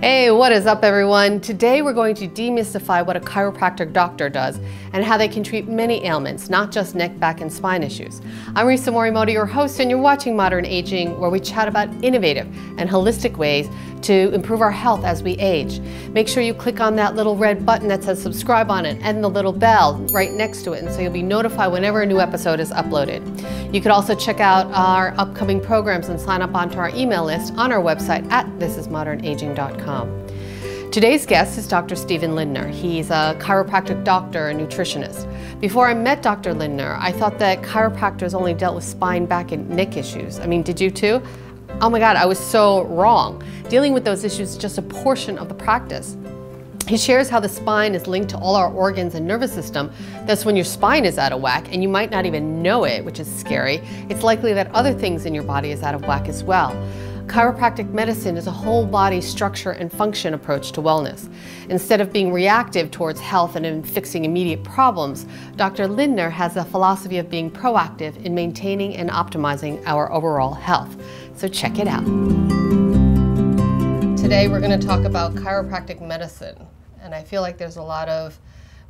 Hey, what is up everyone? Today we're going to demystify what a chiropractic doctor does and how they can treat many ailments, not just neck, back, and spine issues. I'm Risa Morimoto, your host, and you're watching Modern Aging, where we chat about innovative and holistic ways to improve our health as we age. Make sure you click on that little red button that says subscribe on it and the little bell right next to it, and so you'll be notified whenever a new episode is uploaded. You could also check out our upcoming programs and sign up onto our email list on our website at thisismodernaging.com. Today's guest is Dr. Steven Lindner. He's a chiropractic doctor and nutritionist. Before I met Dr. Lindner, I thought that chiropractors only dealt with spine, back, and neck issues. I mean, did you too? Oh my God, I was so wrong. Dealing with those issues is just a portion of the practice. He shares how the spine is linked to all our organs and nervous system. That's when your spine is out of whack and you might not even know it, which is scary. It's likely that other things in your body is out of whack as well. Chiropractic medicine is a whole body structure and function approach to wellness. Instead of being reactive towards health and in fixing immediate problems, Dr. Lindner has a philosophy of being proactive in maintaining and optimizing our overall health. So check it out. Today we're going to talk about chiropractic medicine. And I feel like there's a lot of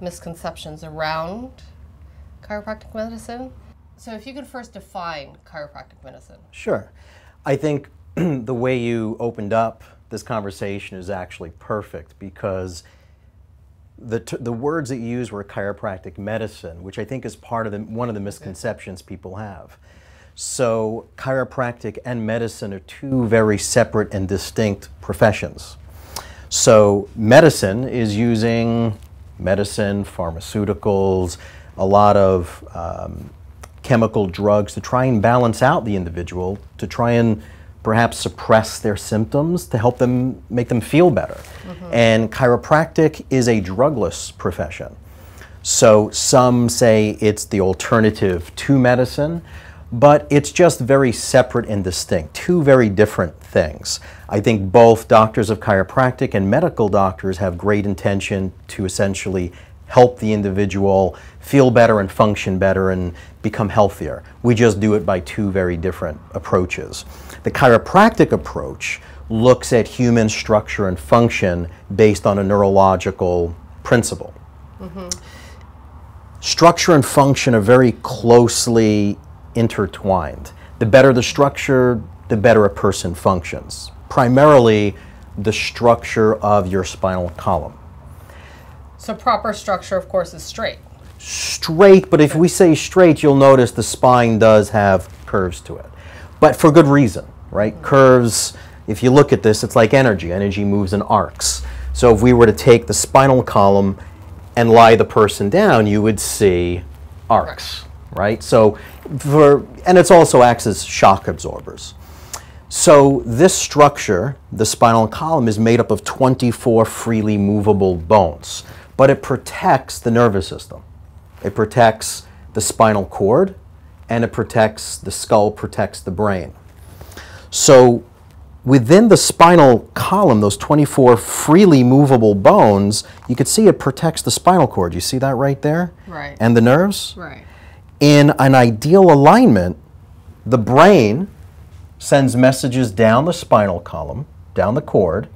misconceptions around chiropractic medicine. So if you could first define chiropractic medicine. Sure. I think the way you opened up this conversation is actually perfect because the, the words that you used were chiropractic medicine, which I think is part of the, one of the misconceptions people have. So, chiropractic and medicine are two very separate and distinct professions. So, medicine is using medicine, pharmaceuticals, a lot of um, chemical drugs to try and balance out the individual, to try and perhaps suppress their symptoms to help them make them feel better. Mm-hmm. And chiropractic is a drugless profession. So some say it's the alternative to medicine, but it's just very separate and distinct, two very different things. I think both doctors of chiropractic and medical doctors have great intention to essentially help the individual feel better and function better and become healthier. We just do it by two very different approaches. The chiropractic approach looks at human structure and function based on a neurological principle. Mm-hmm. Structure and function are very closely intertwined. The better the structure, the better a person functions. Primarily, the structure of your spinal column. So, proper structure, of course, is straight. Straight, but if we say straight, you'll notice the spine does have curves to it but for good reason, right? Curves, if you look at this, it's like energy. Energy moves in arcs. So if we were to take the spinal column and lie the person down, you would see arcs, right? So for, and it also acts as shock absorbers. So this structure, the spinal column, is made up of 24 freely movable bones, but it protects the nervous system. It protects the spinal cord, and it protects the skull, protects the brain. So within the spinal column, those 24 freely movable bones, you can see it protects the spinal cord. You see that right there? Right. And the nerves? Right. In an ideal alignment, the brain sends messages down the spinal column, down the cord.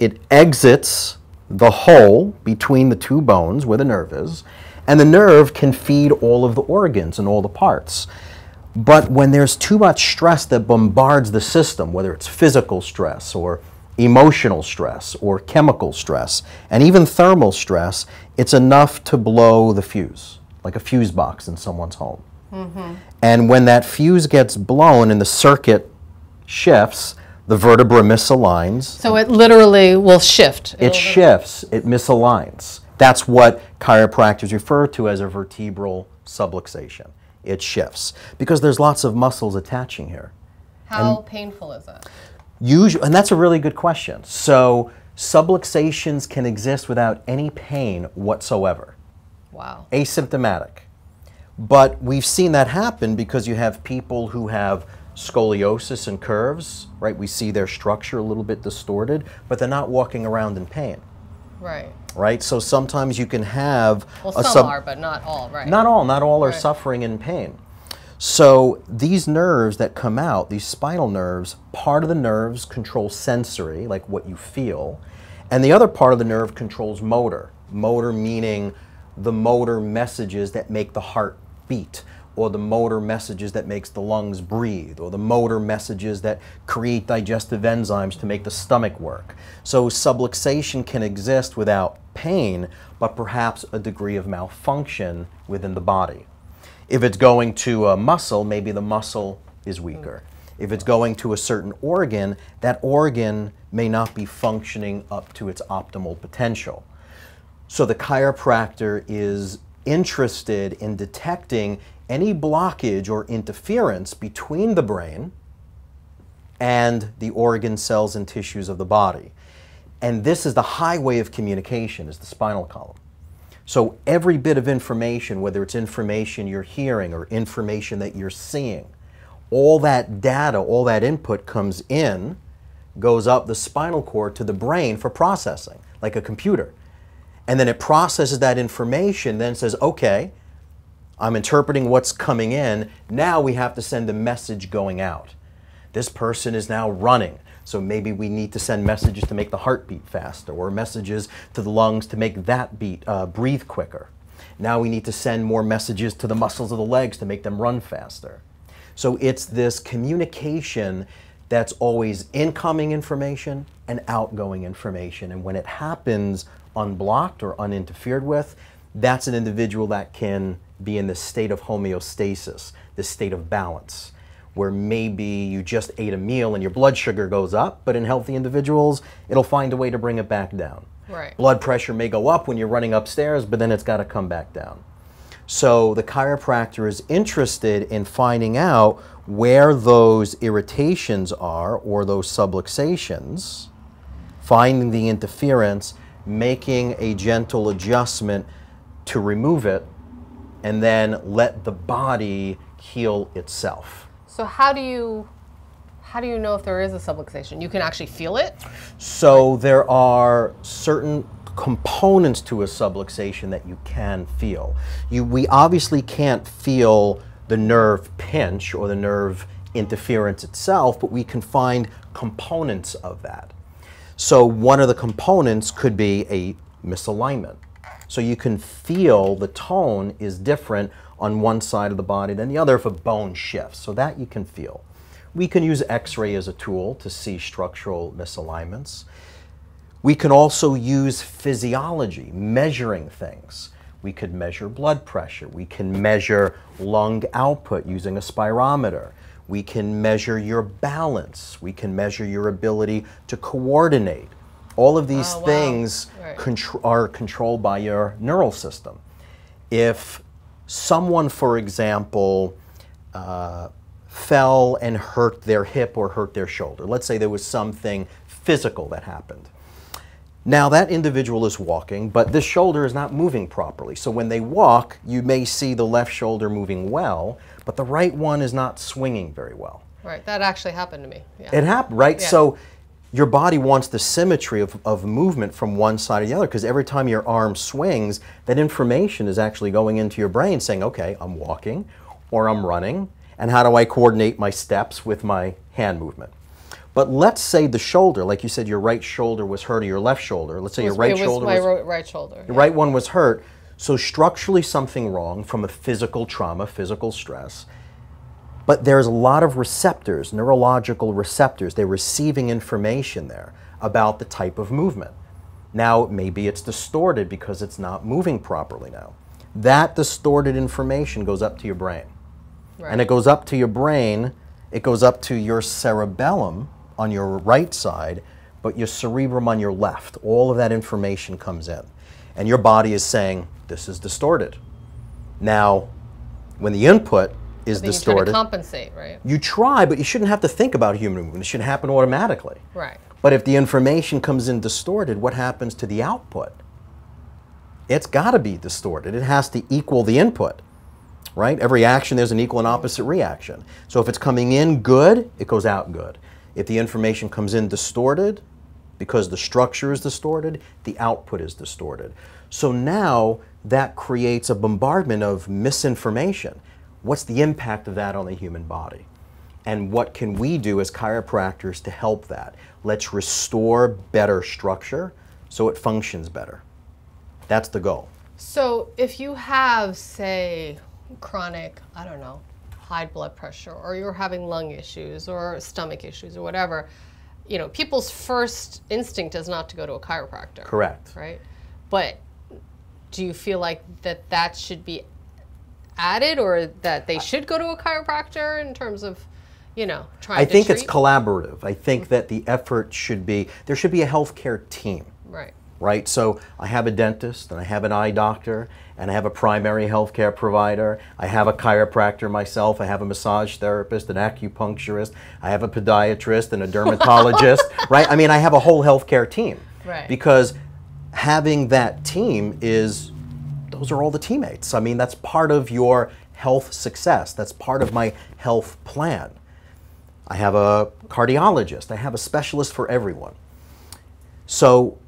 It exits the hole between the two bones where the nerve is, and the nerve can feed all of the organs and all the parts. But when there's too much stress that bombards the system, whether it's physical stress or emotional stress or chemical stress and even thermal stress, it's enough to blow the fuse, like a fuse box in someone's home. Mm-hmm. And when that fuse gets blown and the circuit shifts, the vertebra misaligns. So it literally will shift. It shifts, it misaligns. That's what chiropractors refer to as a vertebral subluxation. It shifts because there's lots of muscles attaching here. How and painful is it? Usually, and that's a really good question. So subluxations can exist without any pain whatsoever. Wow. Asymptomatic. But we've seen that happen because you have people who have scoliosis and curves, right? We see their structure a little bit distorted, but they're not walking around in pain. Right. Right. So sometimes you can have well, some sub- are, but not all. Right. Not all. Not all are suffering in pain. So these nerves that come out, these spinal nerves, part of the nerves control sensory, like what you feel, and the other part of the nerve controls motor. Motor meaning the motor messages that make the heart beat or the motor messages that makes the lungs breathe, or the motor messages that create digestive enzymes to make the stomach work. So subluxation can exist without pain, but perhaps a degree of malfunction within the body. If it's going to a muscle, maybe the muscle is weaker. If it's going to a certain organ, that organ may not be functioning up to its optimal potential. So the chiropractor is interested in detecting any blockage or interference between the brain and the organ cells and tissues of the body. And this is the highway of communication, is the spinal column. So every bit of information, whether it's information you're hearing or information that you're seeing, all that data, all that input comes in, goes up the spinal cord to the brain for processing, like a computer. And then it processes that information, then says, okay, I'm interpreting what's coming in. Now we have to send a message going out. This person is now running. So maybe we need to send messages to make the heart beat faster or messages to the lungs to make that beat, uh, breathe quicker. Now we need to send more messages to the muscles of the legs to make them run faster. So it's this communication that's always incoming information and outgoing information. And when it happens unblocked or uninterfered with, that's an individual that can be in the state of homeostasis, the state of balance, where maybe you just ate a meal and your blood sugar goes up, but in healthy individuals, it'll find a way to bring it back down. Right. Blood pressure may go up when you're running upstairs, but then it's got to come back down. So the chiropractor is interested in finding out where those irritations are or those subluxations, finding the interference, making a gentle adjustment to remove it, and then let the body heal itself. So how do you how do you know if there is a subluxation? You can actually feel it? So there are certain components to a subluxation that you can feel. You, we obviously can't feel the nerve pinch or the nerve interference itself, but we can find components of that. So one of the components could be a misalignment. So you can feel the tone is different on one side of the body than the other if a bone shifts. So that you can feel. We can use x-ray as a tool to see structural misalignments. We can also use physiology, measuring things. We could measure blood pressure. We can measure lung output using a spirometer. We can measure your balance. We can measure your ability to coordinate. All of these Oh, wow. things Right. are controlled by your neural system. If someone, for example, uh, fell and hurt their hip or hurt their shoulder, let's say there was something physical that happened. Now that individual is walking, but this shoulder is not moving properly. So when they walk, you may see the left shoulder moving well, but the right one is not swinging very well. Right. That actually happened to me. Yeah. It happened, right? Yeah. So your body wants the symmetry of, of movement from one side to the other because every time your arm swings, that information is actually going into your brain saying, okay, I'm walking or I'm running, and how do I coordinate my steps with my hand movement? But let's say the shoulder, like you said, your right shoulder was hurt or your left shoulder. Let's say It your was- right it was shoulder my was right shoulder. the right one was hurt. So structurally something wrong from a physical trauma, physical stress. But there's a lot of receptors, neurological receptors. They're receiving information there about the type of movement. Now, maybe it's distorted because it's not moving properly now. That distorted information goes up to your brain. Right. And it goes up to your brain, it goes up to your cerebellum on your right side, but your cerebrum on your left. All of that information comes in. And your body is saying, this is distorted. Now, when the input is you to distorted, compensate, right? you try, but you shouldn't have to think about human movement. It should happen automatically. Right. But if the information comes in distorted, what happens to the output? It's got to be distorted. It has to equal the input, right? Every action, there's an equal and opposite reaction. So if it's coming in good, it goes out good. If the information comes in distorted, because the structure is distorted, the output is distorted. So now that creates a bombardment of misinformation. What's the impact of that on the human body? And what can we do as chiropractors to help that? Let's restore better structure so it functions better. That's the goal. So if you have, say, chronic, I don't know, high blood pressure, or you're having lung issues or stomach issues or whatever, you know, people's first instinct is not to go to a chiropractor. Correct. Right? But do you feel like that that should be added or that they should go to a chiropractor in terms of you know trying I to think it's collaborative. I think that the effort should be there should be a healthcare team. right right? So I have a dentist and I have an eye doctor and I have a primary healthcare provider. I have a chiropractor myself. I have a massage therapist, an acupuncturist. I have a podiatrist and a dermatologist, right? I mean, I have a whole healthcare team. Right. Because having that team is, those are all the teammates. I mean, that's part of your health success. That's part of my health plan. I have a cardiologist. I have a specialist for everyone. So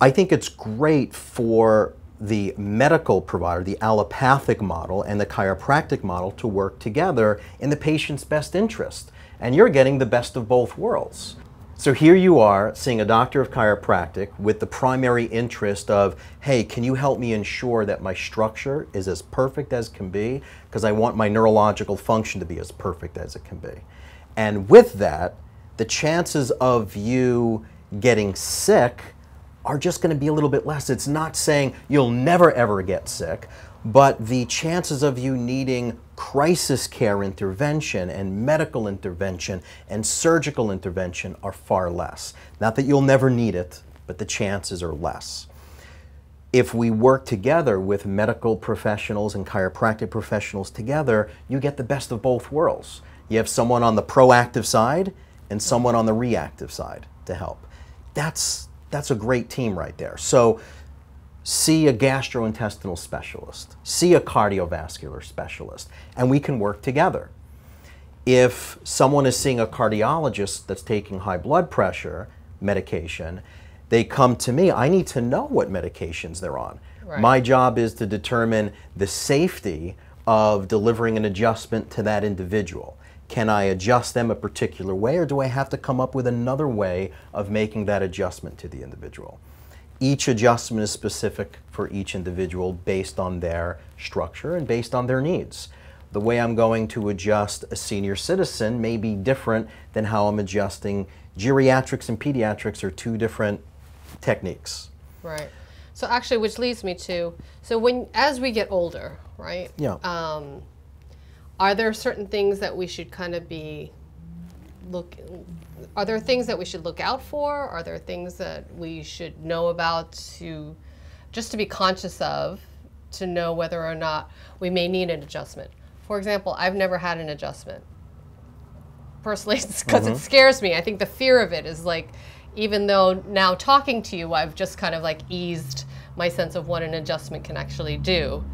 I think it's great for the medical provider, the allopathic model, and the chiropractic model to work together in the patient's best interest. And you're getting the best of both worlds. So here you are seeing a doctor of chiropractic with the primary interest of, hey, can you help me ensure that my structure is as perfect as can be? Because I want my neurological function to be as perfect as it can be. And with that, the chances of you getting sick are just going to be a little bit less. It's not saying you'll never ever get sick, but the chances of you needing crisis care intervention and medical intervention and surgical intervention are far less. Not that you'll never need it, but the chances are less. If we work together with medical professionals and chiropractic professionals together, you get the best of both worlds. You have someone on the proactive side and someone on the reactive side to help. That's that's a great team right there. So see a gastrointestinal specialist, see a cardiovascular specialist, and we can work together. If someone is seeing a cardiologist that's taking high blood pressure medication, they come to me, I need to know what medications they're on. Right. My job is to determine the safety of delivering an adjustment to that individual. Can I adjust them a particular way, or do I have to come up with another way of making that adjustment to the individual? Each adjustment is specific for each individual based on their structure and based on their needs. The way I'm going to adjust a senior citizen may be different than how I'm adjusting geriatrics and pediatrics are two different techniques. right so actually which leads me to so when as we get older right Yeah. um, are there certain things that we should kind of be look are there things that we should look out for? Are there things that we should know about to just to be conscious of to know whether or not we may need an adjustment? For example i've never had an adjustment. Personally because it scares me. I think the fear of it is like even though now talking to you i've just kind of like eased my sense of what an adjustment can actually do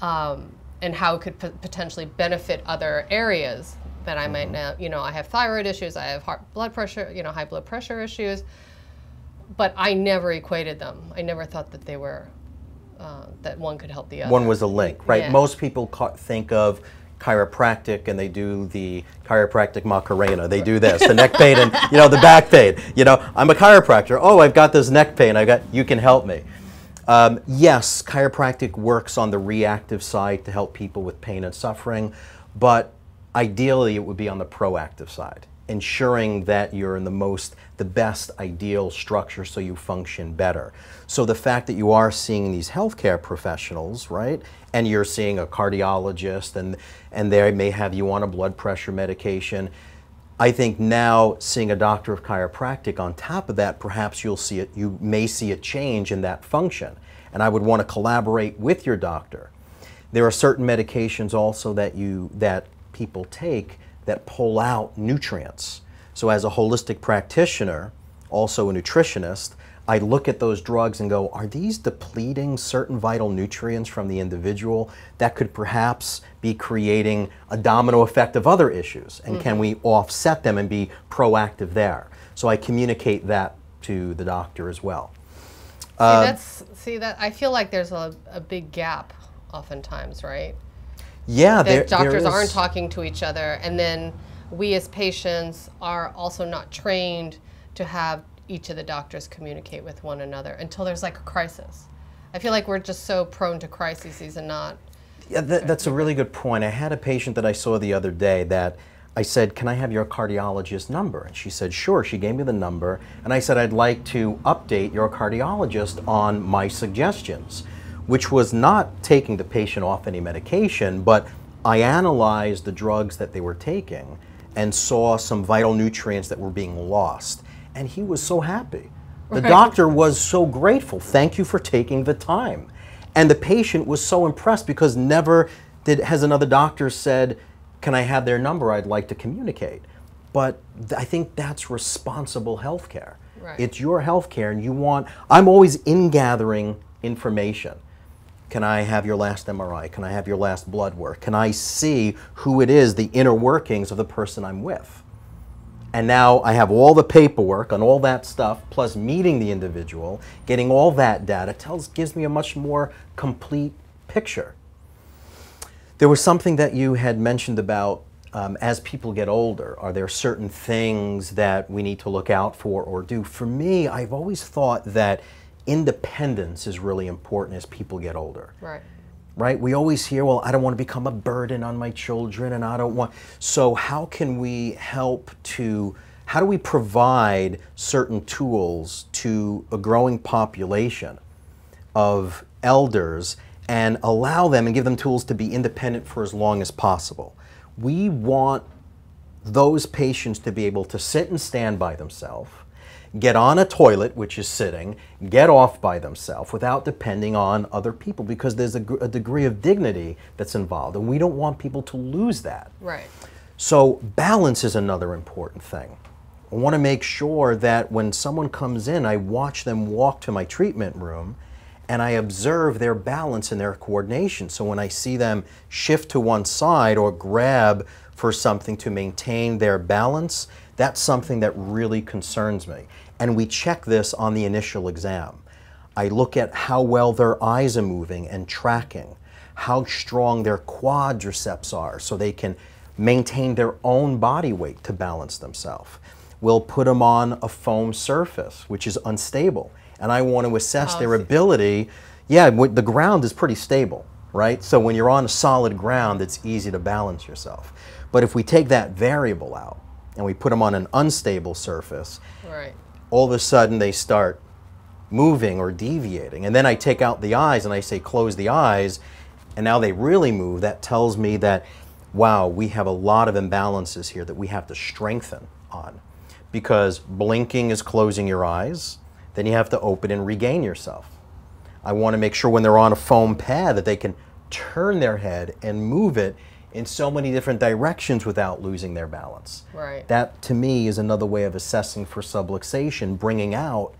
um, and how it could p- potentially benefit other areas that I might now, you know, I have thyroid issues, I have heart blood pressure, you know, high blood pressure issues, but I never equated them. I never thought that they were, uh, that one could help the other. One was a link, right? Yeah. Most people ca- think of chiropractic and they do the chiropractic macarena. They do this, the neck pain and you know the back pain. You know, I'm a chiropractor. Oh, I've got this neck pain. I got you can help me. Um, yes, chiropractic works on the reactive side to help people with pain and suffering, but ideally it would be on the proactive side, ensuring that you're in the most, the best ideal structure so you function better. So the fact that you are seeing these healthcare professionals, right, and you're seeing a cardiologist and, and they may have you on a blood pressure medication, I think now seeing a doctor of chiropractic on top of that, perhaps you'll see it, you may see a change in that function. And I would want to collaborate with your doctor. There are certain medications also that you that people take that pull out nutrients. So as a holistic practitioner, also a nutritionist, I look at those drugs and go, are these depleting certain vital nutrients from the individual that could perhaps be creating a domino effect of other issues? And can we mm-hmm. offset them and be proactive there? So I communicate that to the doctor as well. See, um, that's see that I feel like there's a, a big gap oftentimes, right? Yeah, that doctors aren't talking to each other, and then we as patients are also not trained to have each of the doctors communicate with one another until there's like a crisis. I feel like we're just so prone to crises and not. Yeah, that, that's a really good point. I had a patient that I saw the other day that I said, Can I have your cardiologist number? And she said, Sure. She gave me the number, and I said, I'd like to update your cardiologist on my suggestions, which was not taking the patient off any medication, but I analyzed the drugs that they were taking and saw some vital nutrients that were being lost. And he was so happy. The Right. doctor was so grateful. Thank you for taking the time. And the patient was so impressed because never did has another doctor said, "Can I have their number? I'd like to communicate." But th- I think that's responsible healthcare. Right. It's your healthcare, and you want. I'm always in gathering information. Can I have your last MRI? Can I have your last blood work? Can I see who it is, the inner workings of the person I'm with? And now I have all the paperwork on all that stuff, plus meeting the individual, getting all that data tells gives me a much more complete picture. There was something that you had mentioned about um, as people get older, are there certain things that we need to look out for or do? For me, I've always thought that independence is really important as people get older Right. right? We always hear, well, I don't want to become a burden on my children and I don't want. So, how can we help to, how do we provide certain tools to a growing population of elders and allow them and give them tools to be independent for as long as possible? We want those patients to be able to sit and stand by themselves, get on a toilet, which is sitting, get off by themselves without depending on other people because there's a, a degree of dignity that's involved, and we don't want people to lose that. Right. So, balance is another important thing. I want to make sure that when someone comes in, I watch them walk to my treatment room and I observe their balance and their coordination. So, when I see them shift to one side or grab for something to maintain their balance, that's something that really concerns me. And we check this on the initial exam. I look at how well their eyes are moving and tracking, how strong their quadriceps are so they can maintain their own body weight to balance themselves. We'll put them on a foam surface, which is unstable, and I want to assess Oh, their ability. Yeah, the ground is pretty stable, right? So when you're on a solid ground, it's easy to balance yourself. But if we take that variable out and we put them on an unstable surface, Right. All of a sudden they start moving or deviating. And then I take out the eyes and I say, close the eyes, and now they really move. That tells me that, wow, we have a lot of imbalances here that we have to strengthen on. Because blinking is closing your eyes, then you have to open and regain yourself. I want to make sure when they're on a foam pad that they can turn their head and move it in so many different directions without losing their balance. Right. That to me is another way of assessing for subluxation, bringing out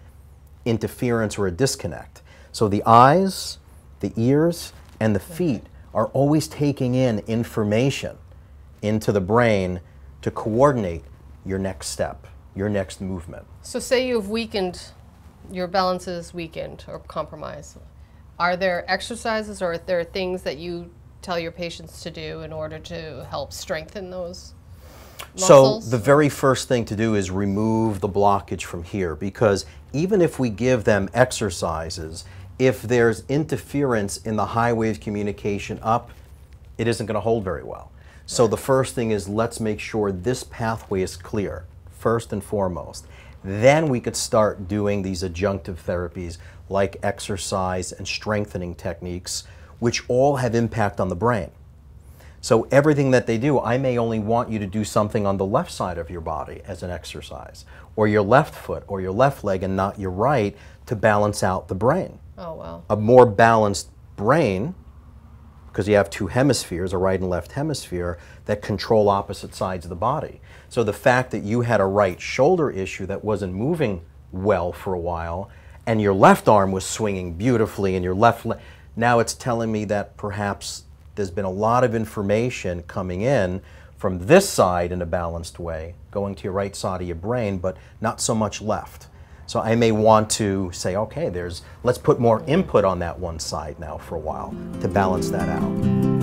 interference or a disconnect. So the eyes, the ears, and the feet are always taking in information into the brain to coordinate your next step, your next movement. So say you've weakened, your balance is weakened or compromised. Are there exercises or are there things that you tell your patients to do in order to help strengthen those muscles? So the very first thing to do is remove the blockage from here because even if we give them exercises, if there's interference in the highway of communication up, it isn't going to hold very well. So the first thing is let's make sure this pathway is clear, first and foremost. Then we could start doing these adjunctive therapies like exercise and strengthening techniques, which all have impact on the brain. So everything that they do, I may only want you to do something on the left side of your body as an exercise, or your left foot, or your left leg, and not your right to balance out the brain. oh, wow. A more balanced brain, because you have two hemispheres, a right and left hemisphere, that control opposite sides of the body. So the fact that you had a right shoulder issue that wasn't moving well for a while, and your left arm was swinging beautifully, and your left leg, now it's telling me that perhaps there's been a lot of information coming in from this side in a balanced way, going to your right side of your brain, but not so much left. So I may want to say, okay, there's let's put more input on that one side now for a while to balance that out.